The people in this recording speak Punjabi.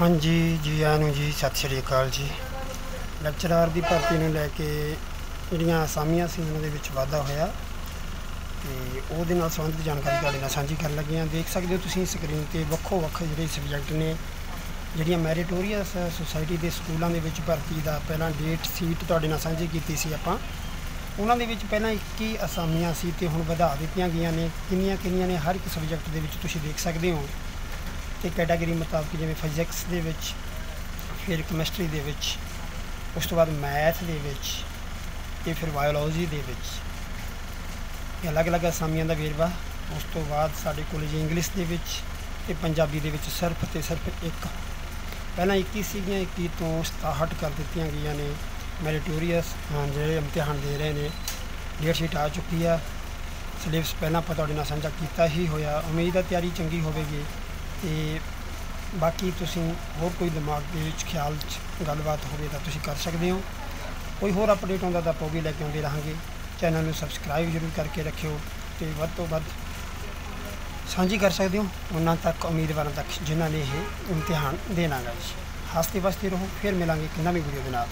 ਹਾਂਜੀ ਜੀ, ਆਇਆਂ ਨੂੰ ਜੀ, ਸਤਿ ਸ਼੍ਰੀ ਅਕਾਲ ਜੀ। ਲੈਕਚਰਾਰ ਦੀ ਭਰਤੀ ਨੂੰ ਲੈ ਕੇ ਜਿਹੜੀਆਂ ਅਸਾਮੀਆਂ ਸੀ, ਉਹਨਾਂ ਦੇ ਵਿੱਚ ਵਾਧਾ ਹੋਇਆ। ਤੇ ਉਹਦੇ ਨਾਲ ਸੰਬੰਧਿਤ ਜਾਣਕਾਰੀ ਤੁਹਾਡੇ ਨਾਲ ਸਾਂਝੀ ਕਰਨ ਲੱਗੇ ਹਾਂ। ਦੇਖ ਸਕਦੇ ਹੋ ਤੁਸੀਂ ਸਕਰੀਨ ਤੇ ਵੱਖੋ ਵੱਖ ਜਿਹੜੇ ਸਬਜੈਕਟ ਨੇ, ਜਿਹੜੀਆਂ ਮੈਰੀਟੋਰੀਅਸ ਸੁਸਾਇਟੀ ਦੇ ਸਕੂਲਾਂ ਦੇ ਵਿੱਚ ਭਰਤੀ ਦਾ ਪਹਿਲਾਂ ਡੇਟ ਸੀਟ ਤੁਹਾਡੇ ਨਾਲ ਸਾਂਝੀ ਕੀਤੀ ਸੀ ਆਪਾਂ। ਉਹਨਾਂ ਦੇ ਵਿੱਚ ਪਹਿਲਾਂ 21 ਅਸਾਮੀਆਂ ਸੀ ਤੇ ਹੁਣ ਵਧਾ ਦਿੱਤੀਆਂ ਗਈਆਂ ਨੇ। ਕਿੰਨੀਆਂ ਕਿੰਨੀਆਂ ਨੇ, ਹਰ ਇੱਕ ਸਬਜੈਕਟ ਦੇ ਵਿੱਚ ਤੁਸੀਂ ਦੇਖ ਸਕਦੇ ਹੋ। ਤੇ ਕੈਟਾਗਰੀ ਮੁਤਾਬਕ ਜਿਵੇਂ ਫਿਜ਼ਿਕਸ ਦੇ ਵਿੱਚ, ਫਿਰ ਕੈਮਿਸਟਰੀ ਦੇ ਵਿੱਚ, ਉਸ ਤੋਂ ਬਾਅਦ ਮੈਥ ਦੇ ਵਿੱਚ ਤੇ ਫਿਰ ਬਾਇਓਲੋਜੀ ਦੇ ਵਿੱਚ। ਇਹ ਅਲੱਗ-ਅਲੱਗ ਅਸਾਮੀਆਂ ਦਾ ਵੇਰਵਾ। ਉਸ ਤੋਂ ਬਾਅਦ ਸਾਡੇ ਕੋਲ ਜੀ ਇੰਗਲਿਸ਼ ਦੇ ਵਿੱਚ ਤੇ ਪੰਜਾਬੀ ਦੇ ਵਿੱਚ ਸਿਰਫ ਤੇ ਸਿਰਫ ਇੱਕ। ਪਹਿਲਾਂ 21 ਸੀਗੀਆਂ 21 ਤੋਂ 67 ਕਰ ਦਿੱਤੀਆਂ ਗਈਆਂ ਨੇ। ਮੈਰੀਟੋਰੀਅਸ ਜਿਹੜੇ ਇਮਤਿਹਾਨ ਦੇ ਰਹੇ ਨੇ। ਡੇਟ ਸ਼ੀਟ ਆ ਚੁੱਕੀ ਆ। ਸਿਲੇਬਸ ਪਹਿਲਾਂ ਆਪਾਂ ਤੁਹਾਡੇ ਨਾਲ ਸਾਂਝਾ ਕੀਤਾ ਹੀ ਹੋਇਆ। ਉਮੀਦ ਹੈ ਤਿਆਰੀ ਚੰਗੀ ਹੋਵੇਗੀ। ਤੇ ਬਾਕੀ ਤੁਸੀਂ ਹੋਰ ਕੋਈ ਦਿਮਾਗ ਦੇ ਵਿੱਚ, ਖਿਆਲ 'ਚ ਗੱਲਬਾਤ ਹੋਵੇ ਤਾਂ ਤੁਸੀਂ ਕਰ ਸਕਦੇ ਹੋ। ਕੋਈ ਹੋਰ ਅਪਡੇਟ ਆਉਂਦਾ ਤਾਂ ਆਪਾਂ ਉਹ ਵੀ ਲੈ ਕੇ ਆਉਂਦੇ ਰਹਾਂਗੇ। ਚੈਨਲ ਨੂੰ ਸਬਸਕ੍ਰਾਈਬ ਜ਼ਰੂਰ ਕਰਕੇ ਰੱਖਿਓ ਤੇ ਵੱਧ ਤੋਂ ਵੱਧ ਸਾਂਝੀ ਕਰ ਸਕਦੇ ਹੋ। ਉਹਨਾਂ ਤੱਕ ਉਮੀਦਵਾਰਾਂ ਤੱਕ ਜਿਨ੍ਹਾਂ ਨੇ ਇਹ ਇਮਤਿਹਾਨ ਦੇਣਾ ਗਾ ਜੀ ਹੱਸਦੇ ਵਸਦੇ ਰਹੋ। ਫਿਰ ਮਿਲਾਂਗੇ ਇੱਕ ਨਵੀਂ ਵੀਡੀਓ ਦੇ ਨਾਲ।